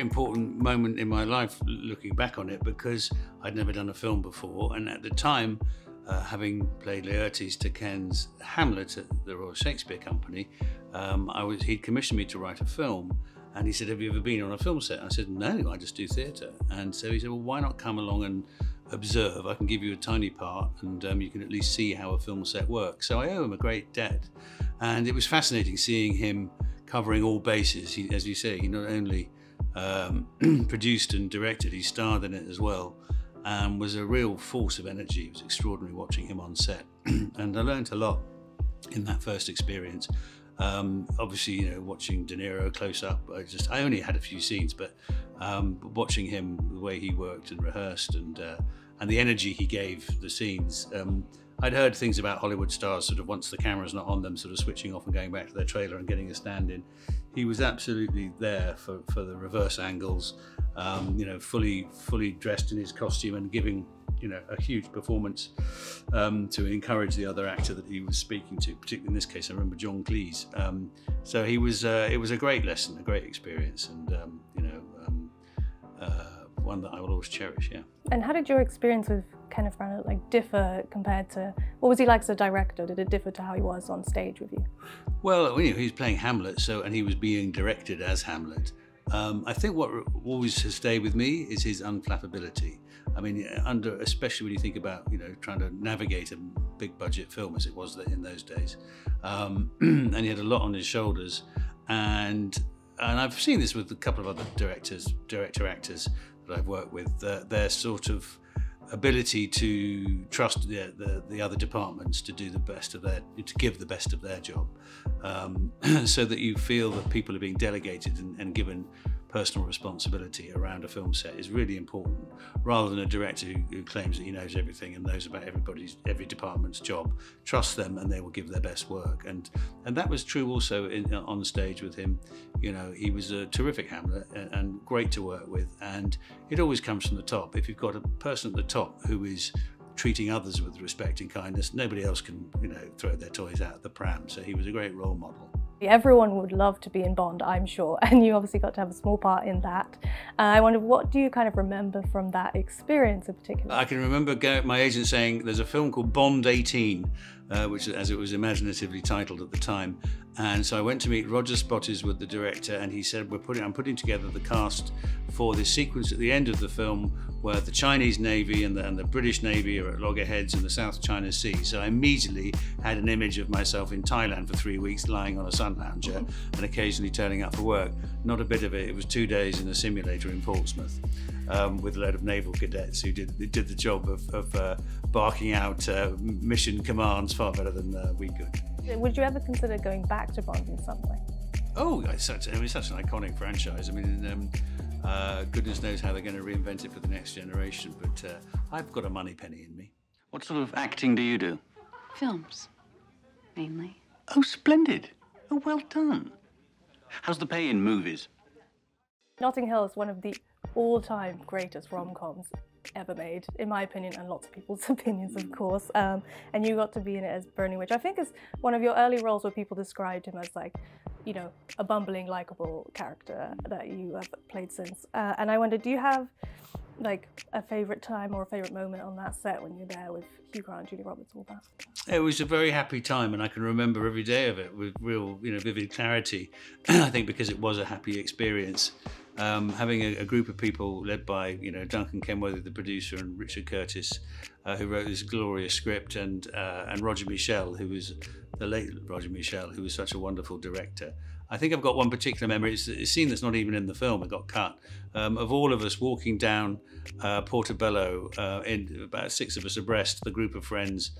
important moment in my life looking back on it because I'd never done a film before. And at the time, uh, having played Laertes to Ken's Hamlet at the Royal Shakespeare Company, um, I was, he'd commissioned me to write a film. And he said, Have you ever been on a film set? I said, No, I just do theatre. And so he said, Well, why not come along and observe? I can give you a tiny part and um, you can at least see how a film set works. So I owe him a great debt. And it was fascinating seeing him covering all bases. He, as you say, he not only um, produced and directed, he starred in it as well and was a real force of energy. It was extraordinary watching him on set. and I learned a lot in that first experience. Um, obviously, you know, watching De Niro close up, I just I only had a few scenes, but um, watching him the way he worked and rehearsed and uh, and the energy he gave the scenes. Um, I'd heard things about Hollywood stars sort of once the camera's not on them, sort of switching off and going back to their trailer and getting a stand in. He was absolutely there for, for the reverse angles, um, you know, fully fully dressed in his costume and giving you know a huge performance um, to encourage the other actor that he was speaking to. Particularly in this case, I remember John Cleese. Um, so he was uh, it was a great lesson, a great experience, and um, you know um, uh, one that I will always cherish. Yeah. And how did your experience with Kenneth Branagh like differ compared to what was he like as a director? Did it differ to how he was on stage with you? Well, you know, he was playing Hamlet, so and he was being directed as Hamlet. Um, I think what always has stayed with me is his unflappability. I mean, under especially when you think about you know trying to navigate a big budget film as it was in those days, um, and he had a lot on his shoulders, and and I've seen this with a couple of other directors, director actors that I've worked with. Uh, their sort of ability to trust the, the, the, other departments to do the best of their to give the best of their job. Um, so that you feel that people are being delegated and, and given personal responsibility around a film set is really important rather than a director who, who, claims that he knows everything and knows about everybody's every department's job. Trust them and they will give their best work. And and that was true also in, on stage with him. You know he was a terrific hamlet and, and great to work with. And it always comes from the top. If you've got a person at the top who is treating others with respect and kindness nobody else can you know throw their toys out of the pram. So he was a great role model Everyone would love to be in Bond, I'm sure, and you obviously got to have a small part in that. Uh, I wonder, what do you kind of remember from that experience in particular? I can remember my agent saying there's a film called Bond 18, uh, which, as it was imaginatively titled at the time, and so I went to meet Roger Spottiswoode, the director, and he said, "We're putting, I'm putting together the cast for this sequence at the end of the film where the Chinese Navy and the, and the British Navy are at loggerheads in the South China Sea." So I immediately had an image of myself in Thailand for three weeks, lying on a sun lounger and occasionally turning up for work. Not a bit of it. It was two days in a simulator in Portsmouth. Um, with a load of naval cadets who did did the job of, of uh, barking out uh, mission commands far better than uh, we could. Would you ever consider going back to Bond in some way? Oh, it's such, I mean, it's such an iconic franchise. I mean, um, uh, goodness knows how they're going to reinvent it for the next generation, but uh, I've got a Moneypenny in me. What sort of acting do you do? Films, mainly. Oh, splendid. Oh, well done. How's the pay in movies? Notting Hill is one of the all-time greatest rom-coms ever made, in my opinion, and lots of people's opinions, of course. Um, and you got to be in it as Bernie, which I think is one of your early roles where people described him as like, you know, a bumbling, likable character that you have played since. Uh, and I wonder, do you have like a favorite time or a favorite moment on that set when you're there with Hugh Grant, Julia Roberts, all that? It was a very happy time, and I can remember every day of it with real, you know, vivid clarity. I think because it was a happy experience um, having a, a, group of people led by you know Duncan Kenworthy, the producer, and Richard Curtis, uh, who wrote this glorious script, and uh, and Roger Michell, who was the late Roger Michell, who was such a wonderful director. I think I've got one particular memory. It's a scene that's not even in the film. It got cut. Um, of all of us walking down uh, Portobello, uh, in about six of us abreast, the group of friends,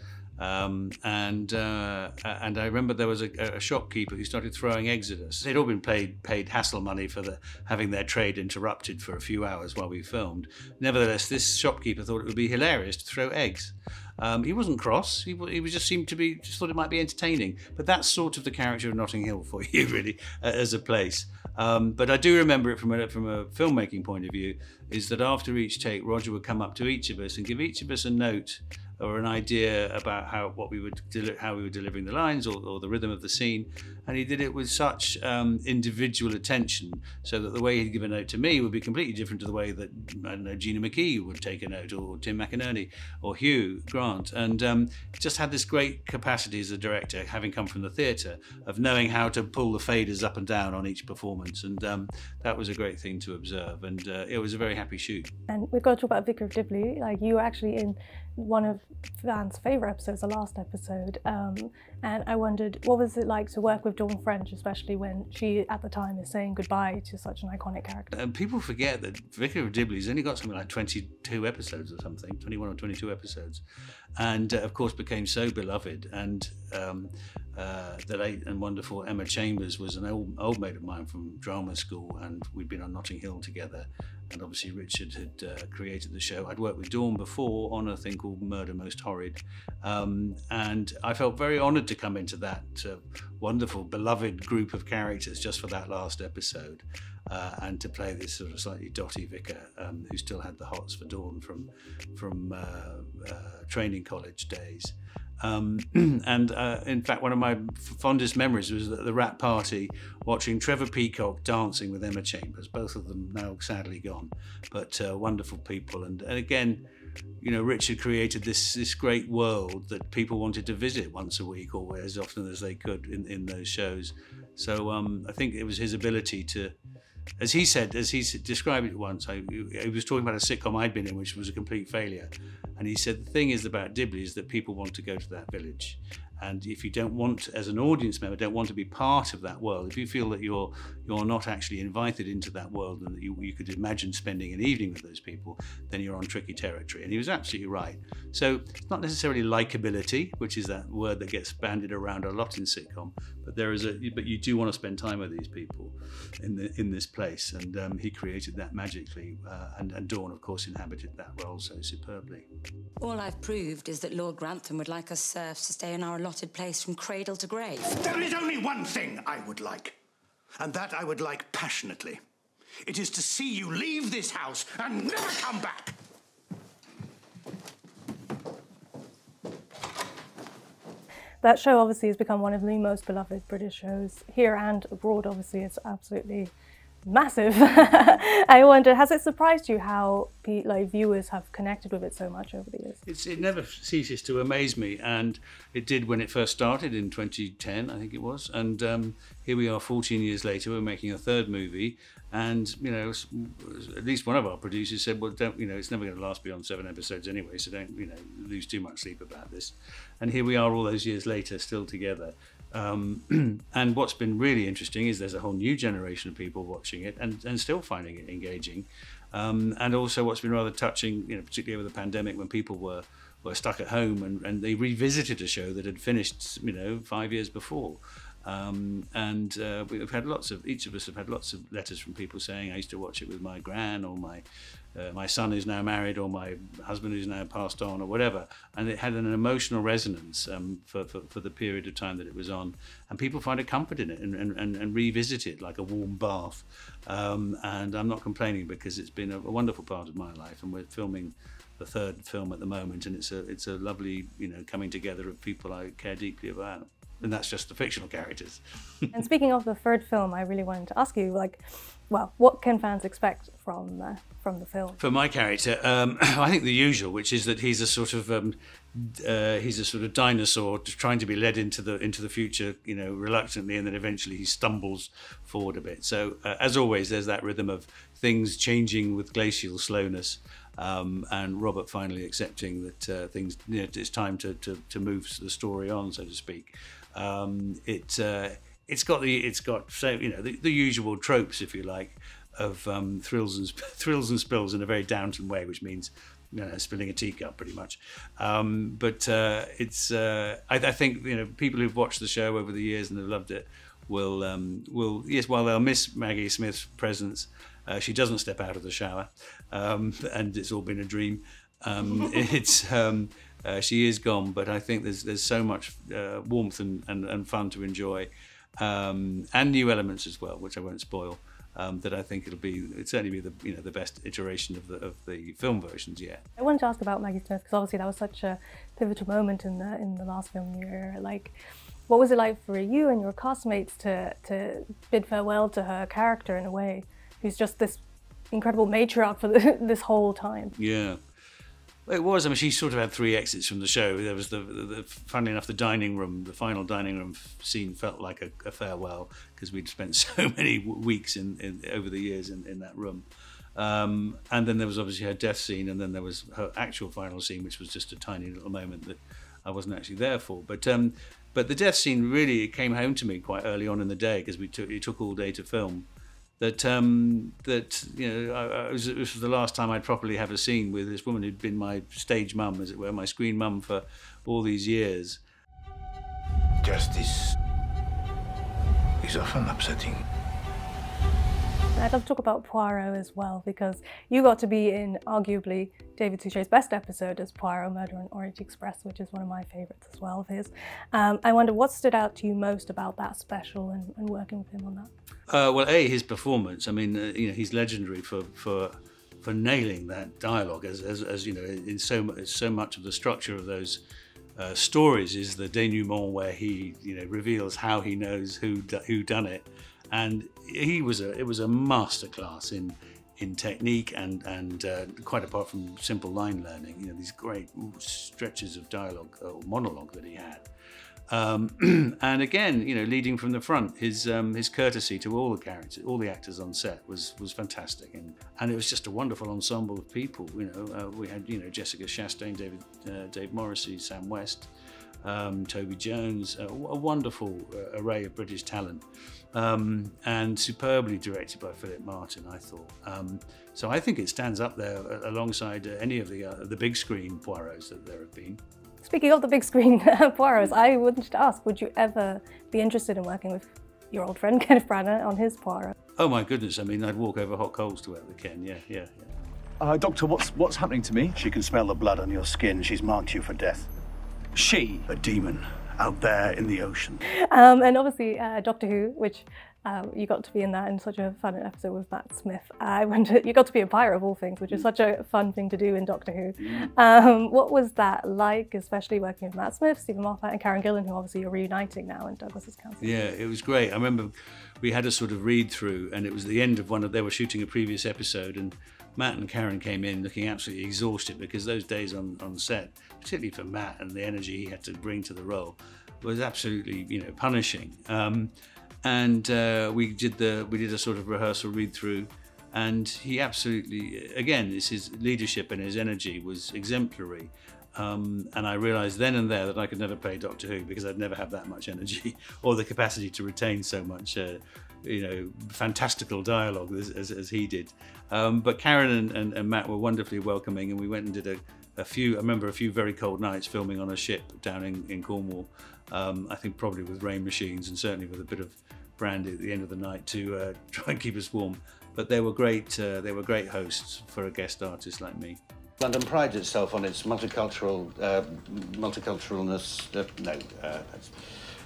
um, and uh, and I remember there was a, a, shopkeeper who started throwing eggs at us. They'd all been paid paid hassle money for the, having their trade interrupted for a few hours while we filmed. Nevertheless, this shopkeeper thought it would be hilarious to throw eggs. Um, he wasn't cross. He, he was just seemed to be just thought it might be entertaining. But that's sort of the character of Notting Hill for you, really, uh, as a place. Um, but I do remember it from a, from a filmmaking point of view. Is that after each take, Roger would come up to each of us and give each of us a note or an idea about how what we would how we were delivering the lines or, or, the rhythm of the scene, and he did it with such um, individual attention, so that the way he'd give a note to me would be completely different to the way that I don't know Gina McKee would take a note, or Tim McInnerny, or Hugh Grant, and um, just had this great capacity as a director, having come from the theatre, of knowing how to pull the faders up and down on each performance, and um, that was a great thing to observe, and uh, it was a very happy shoot. And we've got to talk about Vicar of Dibley. Like you were actually in one of Van's favourite episodes, the last episode. Um, and I wondered, what was it like to work with Dawn French, especially when she, at the time, is saying goodbye to such an iconic character? And people forget that Vicar of Dibley's only got something like 22 episodes or something, 21 or 22 episodes, and uh, of course became so beloved. And um, uh, the late and wonderful Emma Chambers was an old, old mate of mine from drama school, and we'd been on Notting Hill together and obviously Richard had uh, created the show. I'd worked with Dawn before on a thing called Murder Most Horrid, um, and I felt very honoured to come into that uh, wonderful, beloved group of characters just for that last episode, uh, and to play this sort of slightly dotty vicar um, who still had the hots for Dawn from from uh, uh, training college days. Um, and uh, in fact, one of my fondest memories was at the wrap party watching Trevor Peacock dancing with Emma Chambers, both of them now sadly gone, but uh, wonderful people. And, and again, you know, Richard created this this great world that people wanted to visit once a week or as often as they could in, in those shows. So um, I think it was his ability to as he said, as he described it once, I, he was talking about a sitcom I'd been in, which was a complete failure. And he said, the thing is about Dibley is that people want to go to that village. And if you don't want, as an audience member, don't want to be part of that world, if you feel that you're you're not actually invited into that world and that you, you could imagine spending an evening with those people, then you're on tricky territory. And he was absolutely right. So it's not necessarily likability, which is that word that gets bandied around a lot in sitcom, but there is a but you do want to spend time with these people in the in this place. And um, he created that magically, uh, and, and Dawn, of course, inhabited that role so superbly. All I've proved is that Lord Grantham would like us serfs to stay in our allotted place from cradle to grave. There is only one thing I would like, and that I would like passionately. It is to see you leave this house and never come back. That show obviously has become one of the most beloved British shows here and abroad. Obviously, it's absolutely massive. I wonder, has it surprised you how like viewers have connected with it so much over the years? It's, it never ceases to amaze me, and it did when it first started in 2010, I think it was. And um, here we are, 14 years later, we're making a third movie, and you know, at least one of our producers said, "Well, don't you know, it's never going to last beyond seven episodes anyway, so don't you know lose too much sleep about this." And here we are, all those years later, still together. Um, and what's been really interesting is there's a whole new generation of people watching it and, and still finding it engaging. Um, and also, what's been rather touching, you know, particularly over the pandemic when people were were stuck at home and, and they revisited a show that had finished, you know, five years before. Um, and uh, we've had lots of each of us have had lots of letters from people saying I used to watch it with my gran or my uh, my son is now married or my husband is now passed on or whatever. And it had an emotional resonance um, for, for, for, the period of time that it was on. And people find a comfort in it and, and, and revisit it like a warm bath. Um, and I'm not complaining because it's been a, a wonderful part of my life. And we're filming the third film at the moment. And it's a it's a lovely you know coming together of people I care deeply about. And that's just the fictional characters. and speaking of the third film, I really wanted to ask you, like, well, what can fans expect from uh, from the film? For my character, um, I think the usual, which is that he's a sort of um, uh, he's a sort of dinosaur trying to be led into the into the future, you know, reluctantly, and then eventually he stumbles forward a bit. So, uh, as always, there's that rhythm of things changing with glacial slowness. Um, and Robert finally accepting that uh, things, you know, it's time to, to, to move the story on, so to speak. Um, it uh, it's got the it's got so you know the, the usual tropes, if you like, of um, thrills and thrills and spills in a very Downton way, which means you know, spilling a teacup pretty much. Um, but uh, it's uh, I, I, think you know people who've watched the show over the years and have loved it will um, will yes while they'll miss Maggie Smith's presence. Uh, she doesn't step out of the shower, um, and it's all been a dream. Um, it's um, Uh, she is gone, but I think there's there's so much uh, warmth and, and, and fun to enjoy, um, and new elements as well, which I won't spoil. Um, that I think it'll be it certainly be the you know the best iteration of the of the film versions yet. I wanted to ask about Maggie Smith because obviously that was such a pivotal moment in the in the last film year. Like, what was it like for you and your castmates to to bid farewell to her character in a way, who's just this incredible matriarch for the, this whole time? Yeah. It was. I mean, she sort of had three exits from the show. There was the, the, the funnily enough, the dining room, the final dining room scene felt like a, a farewell because we'd spent so many weeks in, in over the years in, in that room. Um, and then there was obviously her death scene, and then there was her actual final scene, which was just a tiny little moment that I wasn't actually there for. But um, but the death scene really came home to me quite early on in the day because we took it took all day to film that um, that you know I, I was, this was the last time I'd properly have a scene with this woman who'd been my stage mum, as it were, my screen mum for all these years. Justice is often upsetting. I'd love to talk about Poirot as well because you got to be in arguably David Suchet's best episode as Poirot Murder on Orient Express, which is one of my favourites as well of his. Um, I wonder what stood out to you most about that special and, and working with him on that. Uh, well, a his performance. I mean, uh, you know, he's legendary for for for nailing that dialogue, as, as, as you know, in so so much of the structure of those. Uh, stories is the denouement where he, you know, reveals how he knows who who done it, and he was a it was a masterclass in in technique and and uh, quite apart from simple line learning, you know, these great stretches of dialogue or monologue that he had. Um, and again, you know, leading from the front, his um, his courtesy to all the characters, all the actors on set was was fantastic, and and it was just a wonderful ensemble of people. You know, uh, we had you know Jessica Chastain, David uh, Dave Morrissey, Sam West, um, Toby Jones, a, a wonderful uh, array of British talent, um, and superbly directed by Philip Martin. I thought. Um, so I think it stands up there uh, alongside uh, any of the uh, the big screen Poirots that there have been. Speaking of the big screen Poirots, I wanted to ask, would you ever be interested in working with your old friend Kenneth Branagh on his Poirot? Oh my goodness, I mean, I'd walk over hot coals to work with Ken, yeah, yeah, yeah. Uh, doctor, what's, what's happening to me? She can smell the blood on your skin. She's marked you for death. She? A demon out there in the ocean. Um, and obviously, uh, Doctor Who, which um, you got to be in that in such a fun episode with Matt Smith. I went you got to be a pirate of all things, which is such a fun thing to do in Doctor Who. Um, what was that like, especially working with Matt Smith, Steven Moffat, and Karen Gillan, who obviously you're reuniting now in Douglas Is Cancelled? Yeah, it was great. I remember we had a sort of read through, and it was the end of one of they were shooting a previous episode, and Matt and Karen came in looking absolutely exhausted because those days on, on set, particularly for Matt and the energy he had to bring to the role, was absolutely you know punishing. Um, and uh, we did the we did a sort of rehearsal read through and he absolutely again it's his leadership and his energy was exemplary um, and I realized then and there that I could never play Doctor Who because I'd never have that much energy or the capacity to retain so much uh, you know fantastical dialogue as, as, as he did um, but Karen and, and, and, Matt were wonderfully welcoming and we went and did a, a few I remember a few very cold nights filming on a ship down in, in Cornwall um, I think probably with rain machines and certainly with a bit of brandy at the end of the night to uh, try and keep us warm. But they were great. Uh, they were great hosts for a guest artist like me. London prides itself on its multicultural uh, multiculturalness. Uh, no,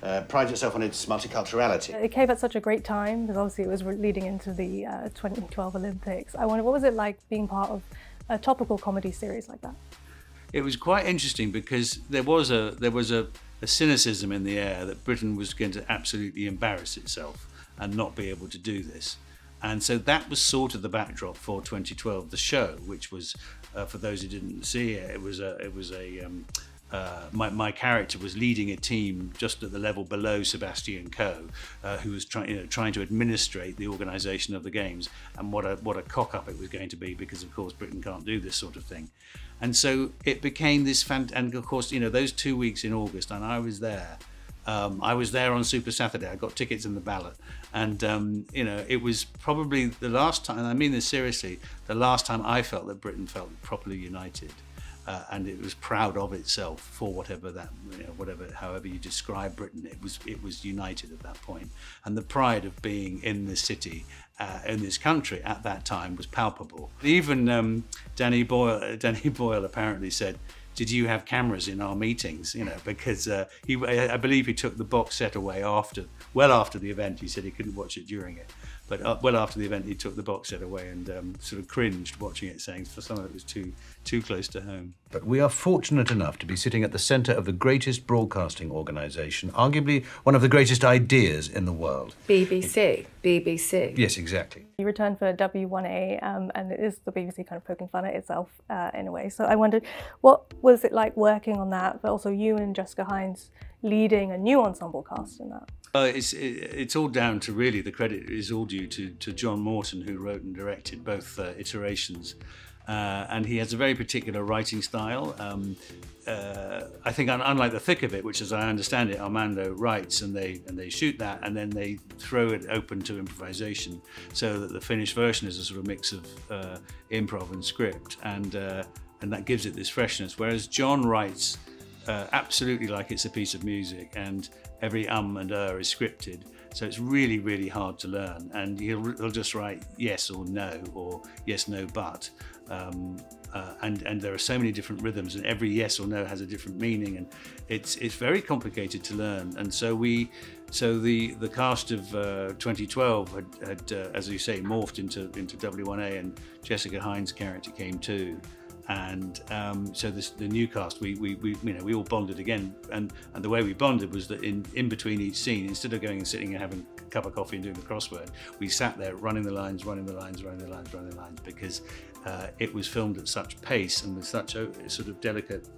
uh, uh, prides itself on its multiculturality. It came at such a great time because obviously it was leading into the 2012 Olympics. I wonder what was it like being part of a topical comedy series like that? It was quite interesting because there was a there was a a cynicism in the air that Britain was going to absolutely embarrass itself and not be able to do this. And so that was sort of the backdrop for 2012, the show, which was, uh, for those who didn't see it, it was a, it was a, um, uh, my, my character was leading a team just at the level below Sebastian Coe, uh, who was trying, you know, trying to administrate the organisation of the games, and what a what a cock up it was going to be because of course Britain can't do this sort of thing. And so it became this, fant- and of course, you know, those two weeks in August, and I was there. Um, I was there on Super Saturday. I got tickets in the ballot, and um, you know, it was probably the last time. I mean this seriously. The last time I felt that Britain felt properly united uh, and it was proud of itself for whatever that, you know, whatever, however you describe Britain, it was it was united at that point, and the pride of being in this city, uh, in this country at that time was palpable. Even um, Danny Boyle, Danny Boyle apparently said did you have cameras in our meetings? You know, because uh, he, I believe he took the box set away after, well after the event. He said he couldn't watch it during it. But uh, well after the event, he took the box set away and um, sort of cringed watching it, saying for some of it was too too close to home. But we are fortunate enough to be sitting at the centre of the greatest broadcasting organisation, arguably one of the greatest ideas in the world. BBC. BBC. Yes, exactly. You returned for W1A, um, and it is the BBC kind of poking fun at itself uh, in a way. So I wondered, what was it like working on that, but also you and Jessica Hynes leading a new ensemble cast in that? Uh, it's it, it's all down to really the credit is all due to, to John Morton who wrote and directed both uh, iterations, uh, and he has a very particular writing style. Um, uh, I think unlike the thick of it, which as I understand it, Armando writes and they and they shoot that and then they throw it open to improvisation, so that the finished version is a sort of mix of uh, improv and script, and uh, and that gives it this freshness. Whereas John writes absolutely like it's a piece of music and every um and er is scripted. So it's really, really hard to learn. And he'll, he'll just write yes or no, or yes, no, but. Um, uh, and, and there are so many different rhythms, and every yes or no has a different meaning, and it's it's very complicated to learn. And so we, so the the cast of uh, 2012 had, had uh, as you say, morphed into into W1A, and Jessica Hynes' character came too and um, so this, the new cast we, we, we you know we all bonded again. And and the way we bonded was that in in between each scene instead of going and sitting and having a cup of coffee and doing the crossword we sat there running the lines running the lines running the lines running the lines because uh, it was filmed at such pace and with such a, sort of delicate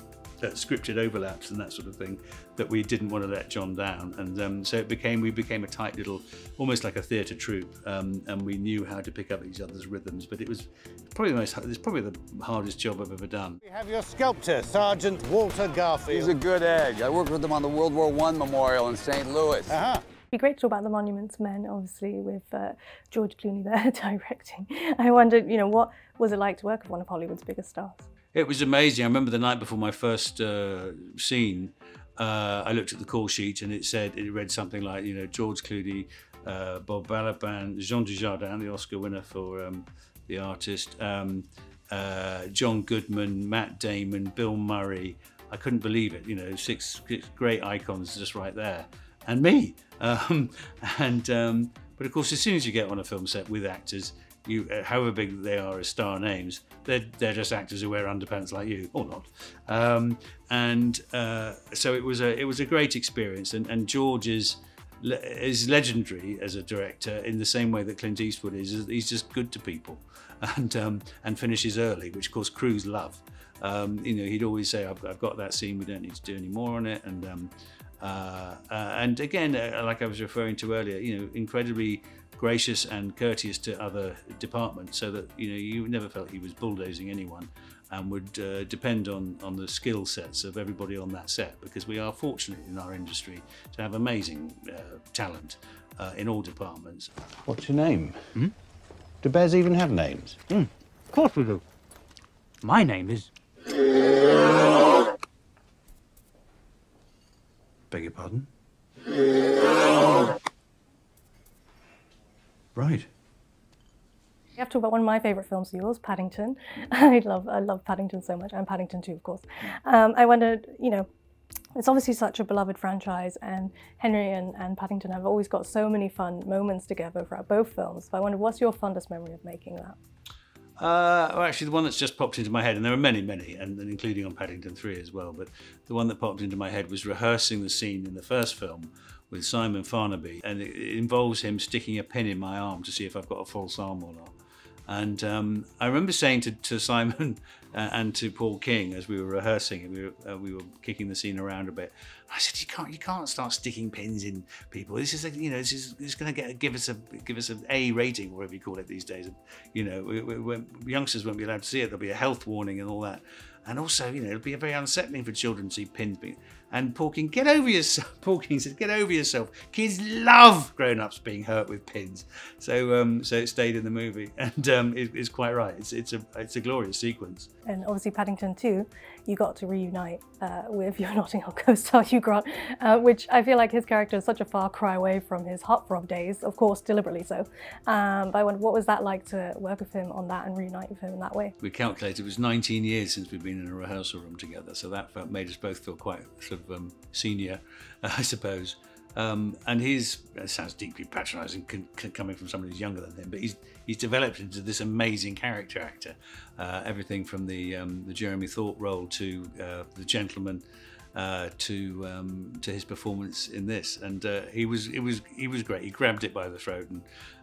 uh, scripted overlaps and that sort of thing that we didn't want to let John down, and um, so it became we became a tight little, almost like a theatre troupe, um, and we knew how to pick up each other's rhythms. But it was probably the most it's probably the hardest job I've ever done. We have your sculptor, Sergeant Walter Garfield. He's a good egg. I worked with him on the World War One memorial in St. Louis. Uh-huh. It'd be great to talk about the Monuments Men, obviously, with uh, George Clooney there directing. I wondered, you know, what was it like to work with one of Hollywood's biggest stars? It was amazing. I remember the night before my first uh, scene, uh, I looked at the call sheet and it said, it read something like, you know, George Clooney, uh, Bob Balaban, Jean Dujardin, the Oscar winner for um, The Artist, um, uh, John Goodman, Matt Damon, Bill Murray. I couldn't believe it, you know, six, six great icons just right there. And me. Um, and, um, but of course, as soon as you get on a film set with actors, you, uh, however big they are as star names, they're, they're just actors who wear underpants like you, or not. Um, and uh, so it was a it was a great experience. And, and George is is legendary as a director in the same way that Clint Eastwood is. He's just good to people, and um, and finishes early, which of course crews love. Um, you know, he'd always say, I've, I've, got that scene. We don't need to do any more on it." And um, uh, uh, and again, uh, like I was referring to earlier, you know, incredibly gracious and courteous to other departments so that you know you never felt he was bulldozing anyone and would uh, depend on on the skill sets of everybody on that set because we are fortunate in our industry to have amazing uh, talent uh, in all departments. What's your name? Hmm? Do bears even have names? Mm, of course we do. My name is. Beg your pardon? Right. You have to talk about one of my favourite films of yours, Paddington. I love I love Paddington so much, and Paddington 2, of course. Um, I wondered, you know, it's obviously such a beloved franchise, and Henry and, and Paddington have always got so many fun moments together throughout both films. So I wonder, what's your fondest memory of making that? Uh, well, actually, the one that's just popped into my head, and there are many, many, and, and including on Paddington 3 as well, but the one that popped into my head was rehearsing the scene in the first film with Simon Farnaby, and it, it involves him sticking a pin in my arm to see if I've got a false arm or not. And um, I remember saying to, to Simon and to Paul King as we were rehearsing, we were, uh, we were kicking the scene around a bit. I said, "You can't, you can't start sticking pins in people. This is, a, you know, this is, this is going to get give us a give us an A rating, whatever you call it these days. You know, we, we, youngsters won't be allowed to see it. There'll be a health warning and all that. And also, you know, it'll be very unsettling for children to see pins being. And Paul King, get over yourself. Paul King said, get over yourself. Kids love grown-ups being hurt with pins. So, um, so it stayed in the movie, and um, it, it's quite right. It's, it's a it's a glorious sequence. And obviously, Paddington 2 you got to reunite uh, with your Notting Hill co-star Hugh Grant, uh, which I feel like his character is such a far cry away from his hot heartthrob days, of course, deliberately so. Um, but I wonder, what was that like to work with him on that and reunite with him in that way? We calculated it was 19 years since we'd been in a rehearsal room together, so that felt, made us both feel quite sort of um, senior, I suppose. Um, and he's it sounds deeply patronising coming from somebody who's younger than him, but he's he's developed into this amazing character actor. Uh, everything from the um, the Jeremy Thorpe role to uh, the gentleman. Uh, to um, to his performance in this, and uh, he was it was he was great. He grabbed it by the throat and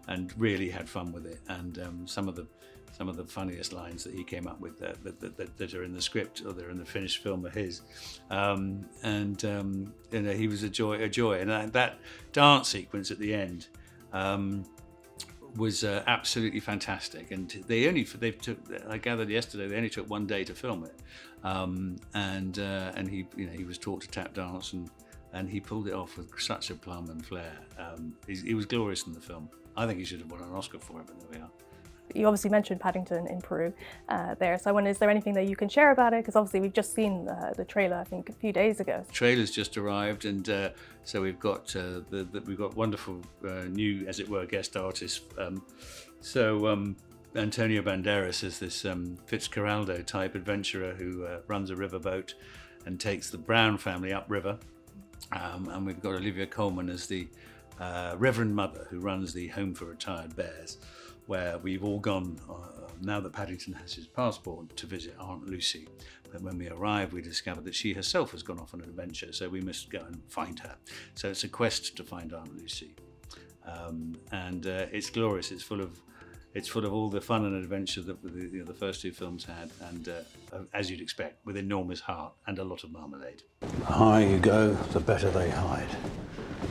and really had fun with it. And um, some of the some of the funniest lines that he came up with that, that, that, that are in the script or they're in the finished film are his. Um, and um, you know, he was a joy, a joy. And that, that dance sequence at the end um, was uh, absolutely fantastic. And they only they took I gathered yesterday they only took one day to film it. Um, and uh, and he you know he was taught to tap dance and and he pulled it off with such a plum and flair. Um, he was glorious in the film. I think he should have won an Oscar for it, but there we are. You obviously mentioned Paddington in Peru uh, there, so I wonder, is there anything that you can share about it? Because obviously we've just seen uh, the trailer, I think, a few days ago. The trailer's just arrived, and uh, so we've got uh, the, the, we've got wonderful uh, new, as it were, guest artists. Um, so um, Antonio Banderas is this um, Fitzcarraldo type adventurer who uh, runs a riverboat and takes the Brown family upriver. Um, and we've got Olivia Colman as the Reverend Mother who runs the Home for Retired Bears where we've all gone, uh, now that Paddington has his passport, to visit Aunt Lucy. But when we arrive, we discover that she herself has gone off on an adventure, so we must go and find her. So it's a quest to find Aunt Lucy. Um, and uh, it's glorious. It's full of it's full of all the fun and adventure that the, you know, the first two films had, and uh, as you'd expect, with enormous heart and a lot of marmalade. The higher you go, the better they hide.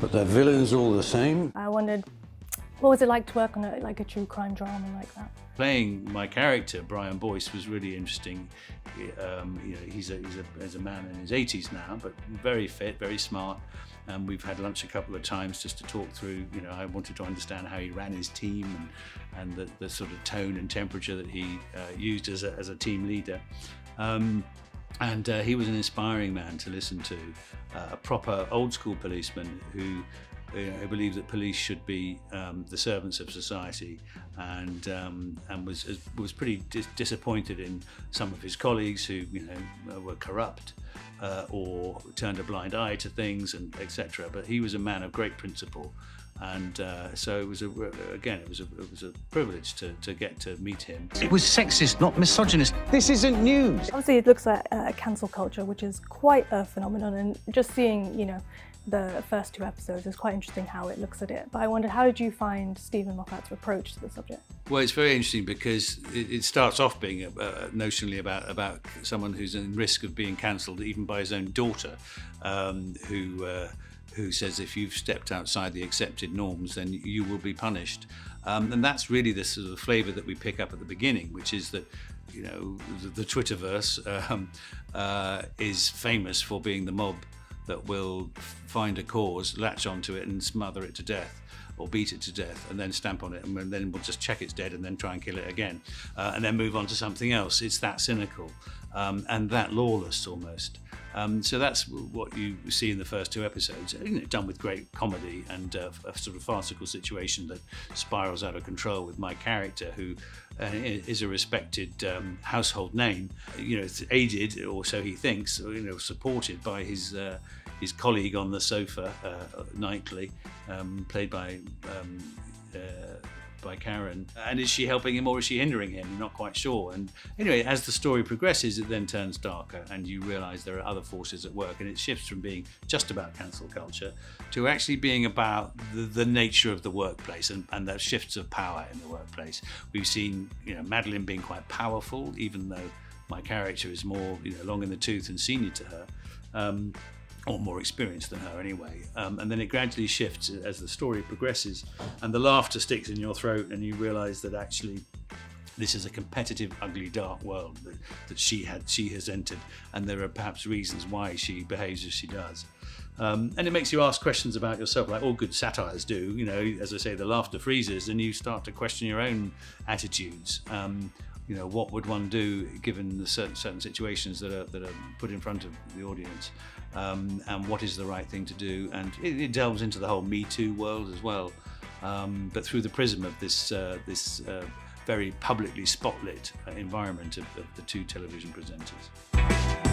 But they're villains all the same. I wondered what was it like to work on a, like a true crime drama like that? Playing my character, Brian Boyce, was really interesting. Um, you know, he's a, he's, a, he's a man in his 80s now, but very fit, very smart. And we've had lunch a couple of times just to talk through, you know, I wanted to understand how he ran his team and, and the, the sort of tone and temperature that he uh, used as a, as a team leader. Um, and uh, he was an inspiring man to listen to, uh, a proper old school policeman who you know, believed that police should be um, the servants of society, and um, and was was pretty dis disappointed in some of his colleagues who you know were corrupt uh, or turned a blind eye to things and etc. But he was a man of great principle, and uh, so it was a, again it was a, it was a privilege to, to get to meet him. It was sexist, not misogynist. This isn't news. Obviously, it looks at uh, cancel culture, which is quite a phenomenon, and just seeing you know the first two episodes is quite interesting how it looks at it. But I wondered, how did you find Steven Moffat's approach to the subject? Well, it's very interesting because it, it starts off being uh, notionally about about someone who's in risk of being cancelled, even by his own daughter, um, who. Who says if you've stepped outside the accepted norms, then you will be punished. Um, and that's really the sort of flavour that we pick up at the beginning, which is that you know the, the Twitterverse um, uh, is famous for being the mob that will find a cause, latch onto it, and smother it to death or beat it to death and then stamp on it and then we'll just check it's dead and then try and kill it again uh, and then move on to something else. It's that cynical um, and that lawless almost. Um, so that's what you see in the first two episodes, you know, done with great comedy and uh, a sort of farcical situation that spirals out of control with my character, who uh, is a respected um, household name, you know, it's aided or so he thinks, or, you know, supported by his uh, his colleague on the sofa, uh, Knightley, um, played by um, uh, by Karen. And is she helping him or is she hindering him? You're not quite sure. And anyway, as the story progresses, it then turns darker and you realize there are other forces at work. And it shifts from being just about cancel culture to actually being about the, the nature of the workplace and, and the shifts of power in the workplace. We've seen, you know, Madeleine being quite powerful, even though my character is more, you know, long in the tooth and senior to her. Um, or more experienced than her anyway. Um, and then it gradually shifts as the story progresses, and the laughter sticks in your throat, and you realise that actually this is a competitive, ugly, dark world that, that she had she has entered, and there are perhaps reasons why she behaves as she does. Um, and it makes you ask questions about yourself, like all good satires do. You know, as I say, the laughter freezes, and you start to question your own attitudes. Um, you know, what would one do given the certain certain situations that are that are put in front of the audience, um, and what is the right thing to do? And it, it delves into the whole Me Too world as well, um, but through the prism of this uh, this uh, very publicly spotlit uh, environment of, of the two television presenters.